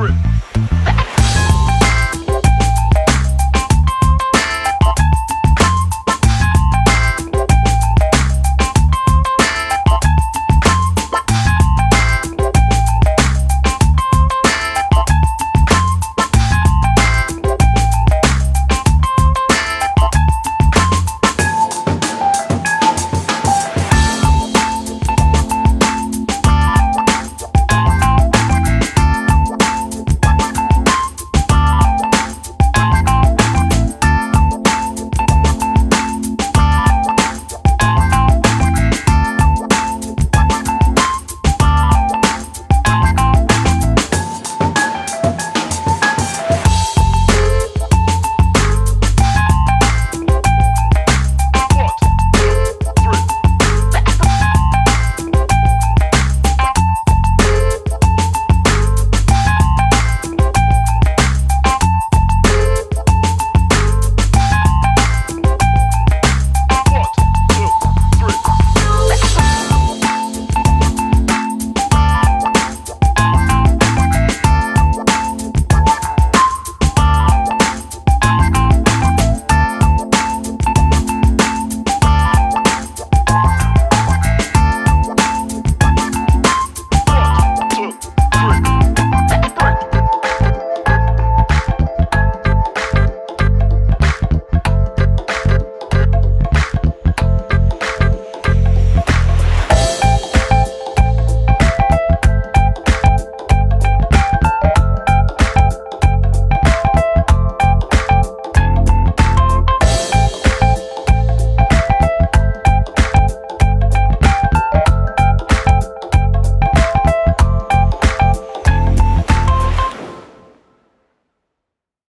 trip.